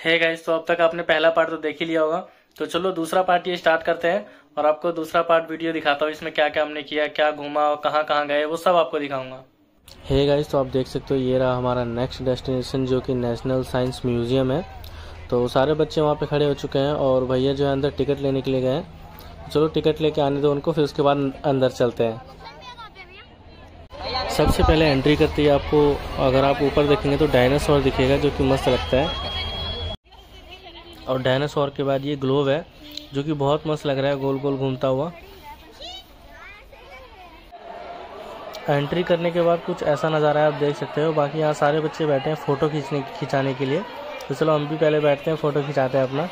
है गाइस तो अब तक आपने पहला पार्ट तो देख ही लिया होगा। तो चलो, दूसरा पार्ट ये स्टार्ट करते हैं और आपको दूसरा पार्ट वीडियो दिखाता हूँ, इसमें क्या क्या हमने किया, क्या घूमा और कहाँ कहाँ गए, वो सब आपको दिखाऊँगा। है गाइस तो आप देख सकते हो, ये रहा हमारा नेक्स्ट डेस्टिनेशन जो कि नेशनल साइंस म्यूज़ियम है। तो सारे बच्चे वहाँ पे खड़े हो चुके हैं और भैया जो है अंदर टिकट लेने के लिए गए चलो टिकट लेके आने दो उनको, फिर उसके बाद अंदर चलते हैं। सबसे पहले एंट्री करते ही आपको, अगर आप ऊपर देखेंगे तो डायनासोर दिखेगा, जो कि मस्त लगता है। और डायनासोर के बाद ये ग्लोव है, जो कि बहुत मस्त लग रहा है गोल गोल घूमता हुआ। एंट्री करने के बाद कुछ ऐसा नज़ारा है, आप देख सकते हो। बाकी यहाँ सारे बच्चे बैठे हैं फ़ोटो खींचने, खिंचाने के लिए। तो चलो, हम भी पहले बैठते हैं, फ़ोटो खिंचाते हैं अपना।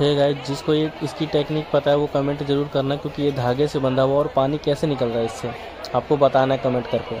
है गाइस जिसको ये, इसकी टेक्निक पता है, वो कमेंट ज़रूर करना, क्योंकि ये धागे से बंधा हुआ और पानी कैसे निकल रहा है इससे। आपको बताना है कमेंट करके।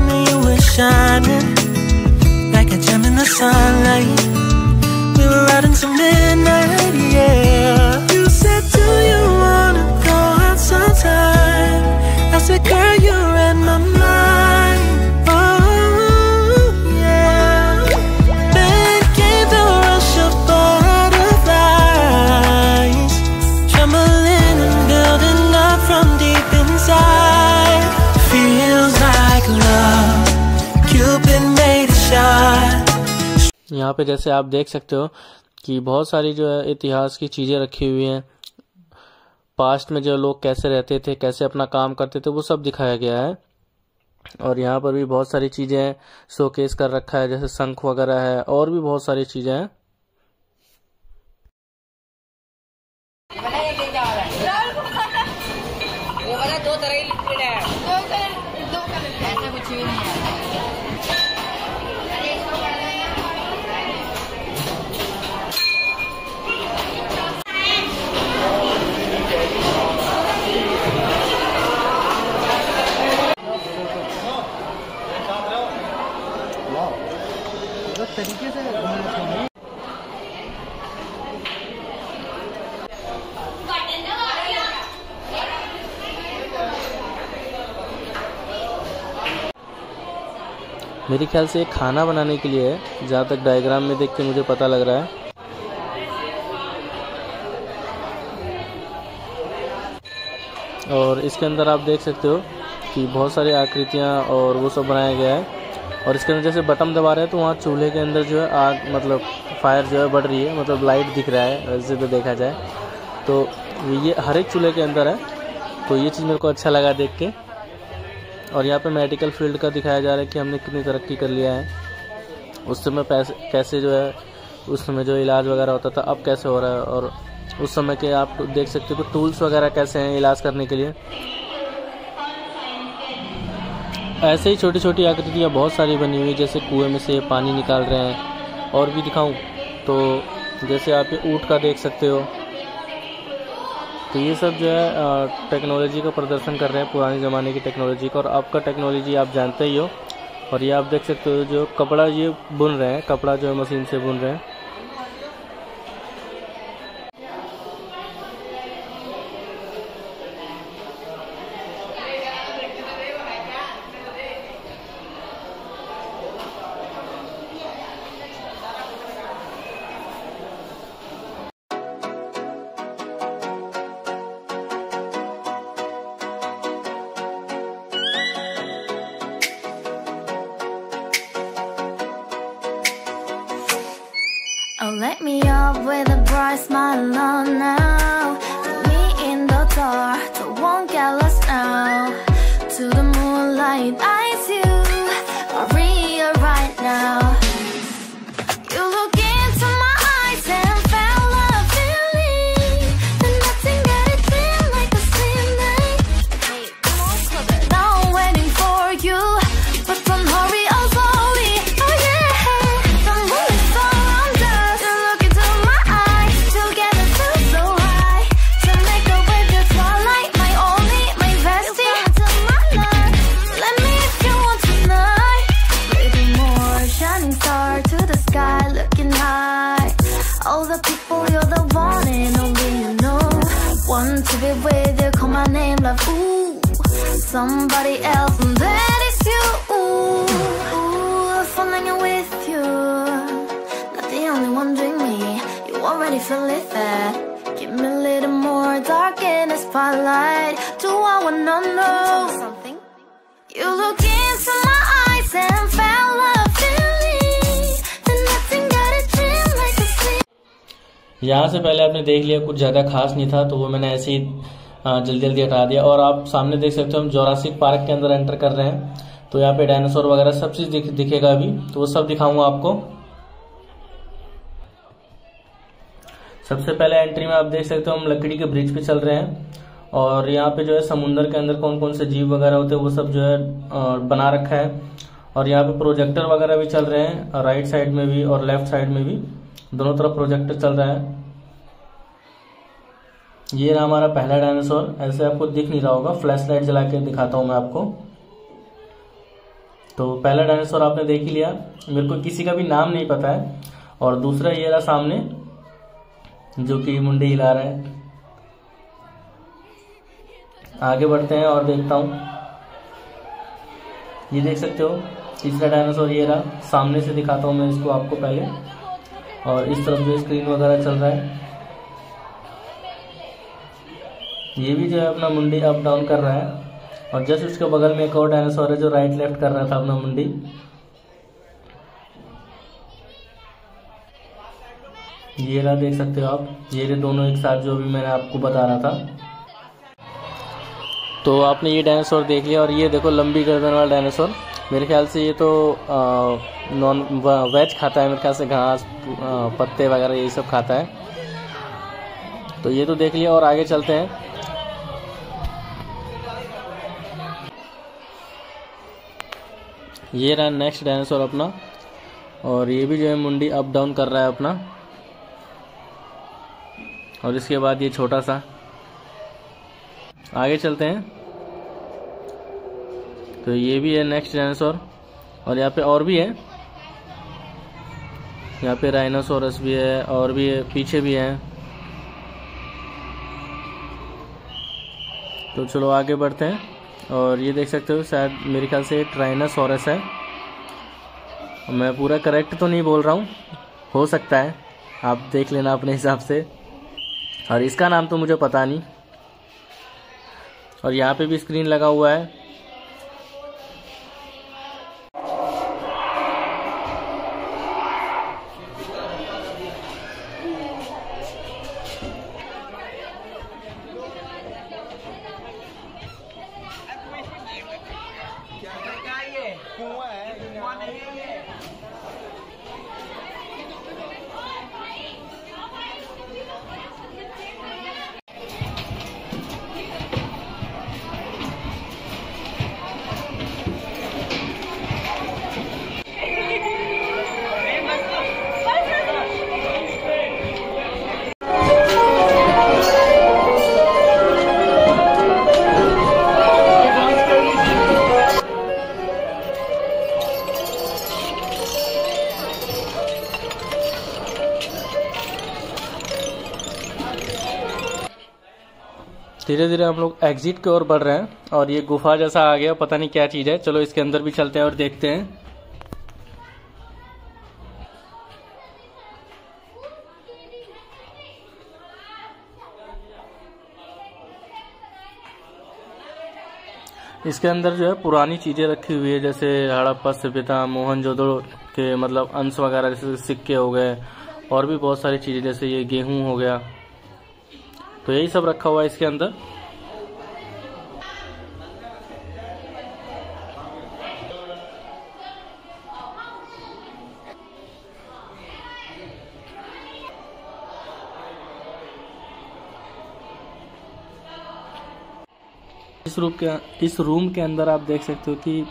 shining like a gem in the sunlight. We were out until midnight, yeah. You said, Do you wanna go out sometime? I said, Girl, you यहाँ पे जैसे आप देख सकते हो कि बहुत सारी जो है इतिहास की चीज़ें रखी हुई हैं। पास्ट में जो लोग कैसे रहते थे, कैसे अपना काम करते थे, वो सब दिखाया गया है। और यहाँ पर भी बहुत सारी चीज़ें शोकेस कर रखा है, जैसे शंख वगैरह है, और भी बहुत सारी चीज़ें हैं। मेरे ख्याल से ये खाना बनाने के लिए है, जहाँ तक डायग्राम में देख के मुझे पता लग रहा है। और इसके अंदर आप देख सकते हो कि बहुत सारी आकृतियाँ और वो सब बनाया गया है। और इसके अंदर जैसे बटन दबा रहे हैं तो वहाँ चूल्हे के अंदर जो है आग मतलब फायर जो है बढ़ रही है मतलब लाइट दिख रहा है वैसे तो देखा जाए। तो ये हर एक चूल्हे के अंदर है तो ये चीज़ मेरे को अच्छा लगा देख के। और यहाँ पे मेडिकल फ़ील्ड का दिखाया जा रहा है कि हमने कितनी तरक्की कर लिया है। उस समय पैसे कैसे जो है, उस समय जो इलाज वगैरह होता था, अब कैसे हो रहा है? और उस समय के आप देख सकते हो टूल्स वगैरह कैसे हैं इलाज करने के लिए। ऐसे ही छोटी छोटी आकृतियाँ बहुत सारी बनी हुई जैसे कुएँ में से पानी निकाल रहे हैं। और भी दिखाऊँ तो जैसे आप ये ऊँट का देख सकते हो तो ये सब जो है टेक्नोलॉजी का प्रदर्शन कर रहे हैं, पुराने ज़माने की टेक्नोलॉजी का, और अब का टेक्नोलॉजी आप जानते ही हो। और ये आप देख सकते हो जो कपड़ा ये बुन रहे हैं, कपड़ा जो है मशीन से बुन रहे हैं। Somebody else, and that is you. Ooh, ooh, falling with you. Not the only one doing me. You already feel it there. Give me a little more dark in the spotlight. Do I wanna know something? You look into my eyes and sleep. यहाँ से पहले आपने देख लिया कुछ ज़्यादा खास नहीं था तो वो मैंने ऐसे ही जल्दी जल्दी हटा दिया। और आप सामने देख सकते हो हम जोरासिक पार्क के अंदर एंटर कर रहे हैं। तो यहाँ पे डायनासोर वगैरह सब चीज़ दिख, दिखेगा अभी। तो वो सब दिखाऊँगा आपको। सबसे पहले एंट्री में आप देख सकते हो हम लकड़ी के ब्रिज पे चल रहे हैं। और यहाँ पे जो है समुंदर के अंदर कौन कौन से जीव वगैरह होते हैं वो सब जो है बना रखा है। और यहाँ पे प्रोजेक्टर वगैरह भी चल रहे हैं राइट साइड में भी और लेफ़्ट साइड में भी। दोनों तरफ़ प्रोजेक्टर चल रहा है। ये रहा हमारा पहला डायनासोर। ऐसे आपको दिख नहीं रहा होगा। फ्लैश लाइट जला के दिखाता हूँ मैं आपको। तो पहला डायनासोर आपने देख ही लिया। मेरे को किसी का भी नाम नहीं पता है। और दूसरा ये रहा सामने, जो कि मुंडे हिला रहा है। आगे बढ़ते हैं और देखता हूँ। ये देख सकते हो, तीसरा डायनासोर ये रहा। सामने से दिखाता हूँ मैं इसको आपको पहले। और इस तरफ़ जो स्क्रीन वगैरह चल रहा है ये भी जो है अपना मुंडी अप डाउन कर रहा है। और जस्ट उसके बगल में एक और डायनासोर है जो राइट लेफ़्ट कर रहा था अपना मुंडी। ये रहा देख सकते हो आप। ये रहे दोनों एक साथ जो भी मैंने आपको बता रहा था। तो आपने ये डायनासोर देख लिया और ये देखो लंबी गर्दन वाला डायनासोर मेरे ख्याल से ये तो नॉन वेज खाता है, मेरे ख्याल से घास पत्ते वगैरह यही सब खाता है। तो ये तो देख लिया और आगे चलते हैं। ये रहा नेक्स्ट डायनासोर अपना। और ये भी जो है मुंडी अप डाउन कर रहा है अपना। और इसके बाद ये छोटा सा। आगे चलते हैं। तो ये भी है नेक्स्ट डायनासोर और यहाँ पे और भी है। यहाँ पे राइनोसोरस भी है और भी है, पीछे भी है। तो चलो आगे बढ़ते हैं। और ये देख सकते हो, शायद मेरे ख्याल से ट्राइनासोरस है। मैं पूरा करेक्ट तो नहीं बोल रहा हूँ। हो सकता है। आप देख लेना अपने हिसाब से। और इसका नाम तो मुझे पता नहीं। और यहाँ पे भी स्क्रीन लगा हुआ है। धीरे धीरे हम लोग एग्जिट की ओर बढ़ रहे हैं और ये गुफा जैसा आ गया, पता नहीं क्या चीज़ है। चलो इसके अंदर भी चलते हैं और देखते हैं। इसके अंदर जो है पुरानी चीज़ें रखी हुई है, जैसे हड़प्पा सभ्यता मोहनजोदड़ो के मतलब अंश वगैरह, जैसे सिक्के हो गए और भी बहुत सारी चीज़ें, जैसे ये गेहूँ हो गया। तो यही सब रखा हुआ है इसके अंदर। इस रूम के, इस रूम के अंदर आप देख सकते हो कि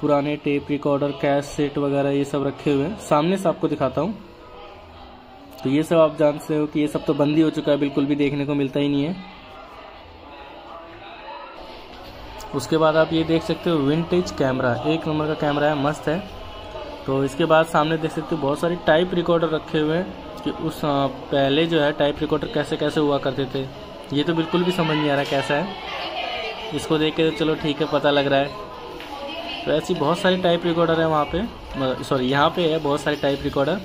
पुराने टेप रिकॉर्डर कैश सेट वगैरह ये सब रखे हुए हैं। सामने से आपको दिखाता हूँ। तो ये सब आप जानते हो कि ये सब तो बंद ही हो चुका है, बिल्कुल भी देखने को मिलता ही नहीं है। उसके बाद आप ये देख सकते हो विंटेज कैमरा एक नंबर का कैमरा है, मस्त है। तो इसके बाद सामने देख सकते हो, बहुत सारे टाइप रिकॉर्डर रखे हुए हैं, कि उस पहले जो है टाइप रिकॉर्डर कैसे कैसे हुआ करते थे, ये तो बिल्कुल भी समझ नहीं आ रहा कैसा है। इसको देख के तो चलो ठीक है, पता लग रहा है। तो ऐसी बहुत सारी टाइप रिकॉर्डर है वहाँ पे सॉरी यहाँ पे है, बहुत सारे टाइप रिकॉर्डर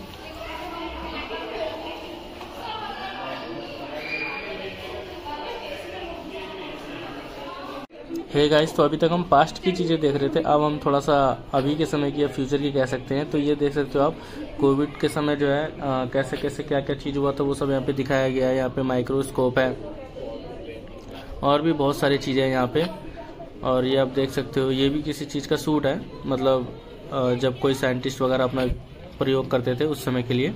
हे गाइस तो अभी तक हम पास्ट की चीज़ें देख रहे थे अब हम थोड़ा सा अभी के समय की या फ्यूचर की कह सकते हैं। तो ये देख सकते हो आप कोविड के समय जो है आ, कैसे कैसे क्या क्या चीज़ हुआ था वो सब यहाँ पे दिखाया गया है। यहाँ पे माइक्रोस्कोप है और भी बहुत सारी चीज़ें हैं यहाँ पे। और ये आप देख सकते हो ये भी किसी चीज़ का सूट है मतलब जब कोई साइंटिस्ट वगैरह अपना प्रयोग करते थे उस समय के लिए।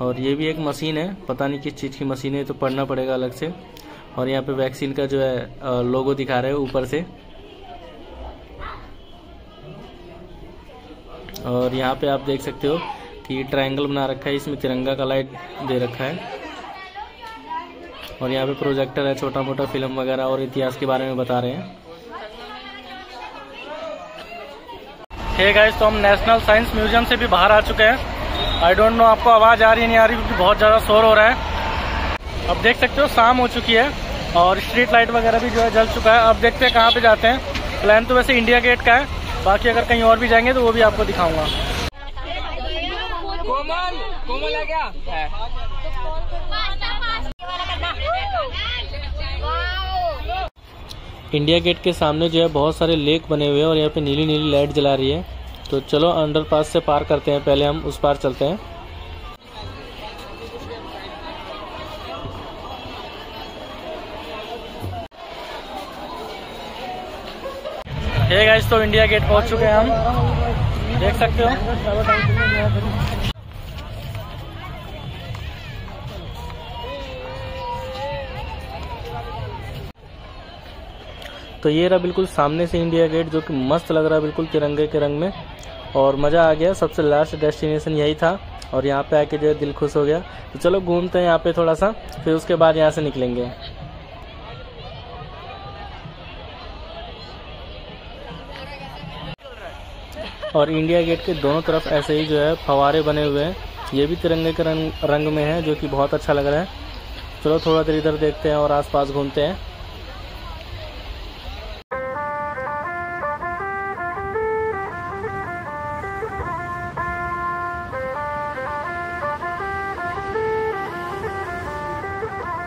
और ये भी एक मशीन है पता नहीं किस चीज़ की मशीन है तो पढ़ना पड़ेगा अलग से। और यहाँ पे वैक्सीन का जो है लोगो दिखा रहे हैं ऊपर से। और यहाँ पे आप देख सकते हो कि ट्रायंगल बना रखा है, इसमें तिरंगा का लाइट दे रखा है। और यहाँ पे प्रोजेक्टर है छोटा मोटा फ़िल्म वगैरह और इतिहास के बारे में बता रहे हैं। हे गाइस तो हम नेशनल साइंस म्यूज़ियम से भी बाहर आ चुके हैं। आई डोंट नो आपको आवाज़ आ रही है नहीं आ रही, क्योंकि बहुत ज़्यादा शोर हो रहा है। अब देख सकते हो, शाम हो चुकी है। और स्ट्रीट लाइट वगैरह भी जो है जल चुका है। अब देखते हैं कहाँ पे जाते हैं। प्लान तो वैसे इंडिया गेट का है। बाकी अगर कहीं और भी जाएँगे तो वो भी आपको दिखाऊँगा। कोमल कोमल इंडिया गेट के सामने जो है बहुत सारे लेक बने हुए हैं और यहाँ पे नीली नीली लाइट जला रही है। तो चलो अंडर पास से पार करते हैं। पहले हम उस पार चलते हे। गाइस तो इंडिया गेट पहुँच चुके हैं हम। देख सकते हो। तो ये रहा बिल्कुल सामने से इंडिया गेट जो कि मस्त लग रहा है बिल्कुल तिरंगे के रंग में। और मज़ा आ गया, सबसे लास्ट डेस्टिनेशन यही था। और यहाँ पे आके जो है दिल खुश हो गया। तो चलो घूमते हैं यहाँ पे थोड़ा सा, फिर उसके बाद यहाँ से निकलेंगे। और इंडिया गेट के दोनों तरफ़ ऐसे ही जो है फवारे बने हुए हैं। ये भी तिरंगे के रंग रंग में है, जो कि बहुत अच्छा लग रहा है। चलो, थोड़ा देर इधर देखते हैं और आसपास घूमते हैं।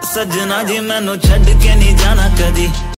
सजना जी, मैनू छड़ के नहीं जाना कदी।